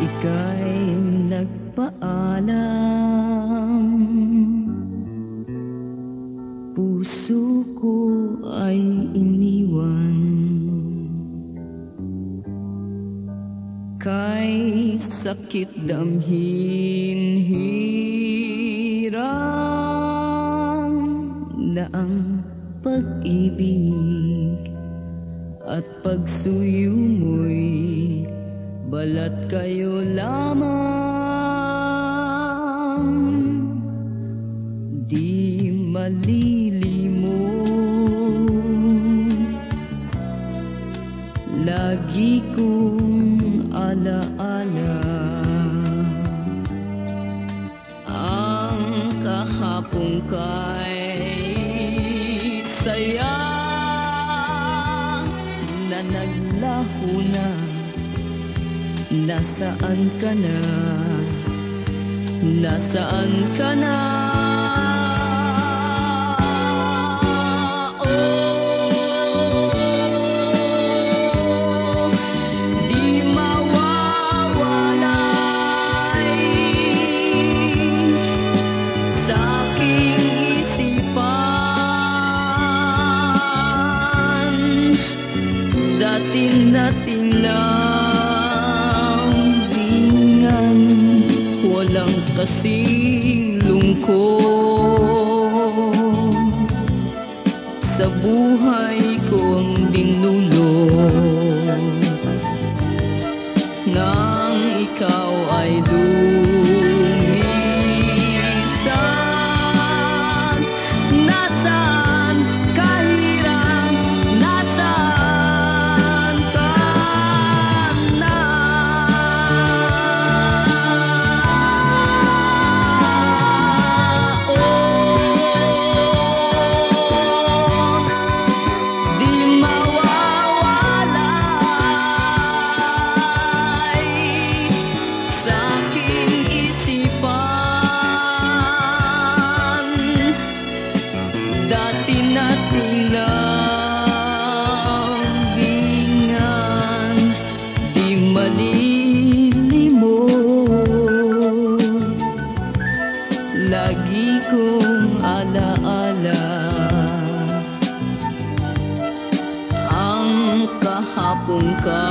ika'y nagpaalam. Puso ko ay iniwan. Kay sakit damhin hirang Na ang pag-ibig At pagsuyo mo'y Balat kayo lamang. Di malilimot. Lagi kong alaala. Ang kahapong kay Nasaan ka na? Nasaan ka na? Oh, di mawawalay kasing lungkot. Sa buhay kong dinulot Nang ikaw ay lumisan Nasaan Ang kahapon ka